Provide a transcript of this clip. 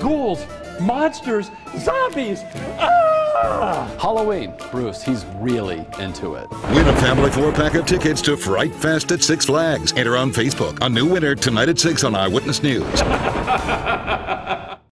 Ghouls, monsters, zombies. Ah! Halloween. Bruce, he's really into it. Win a family four pack of tickets to Fright Fest at Six Flags. Enter on Facebook. A new winner tonight at 6 on Eyewitness News.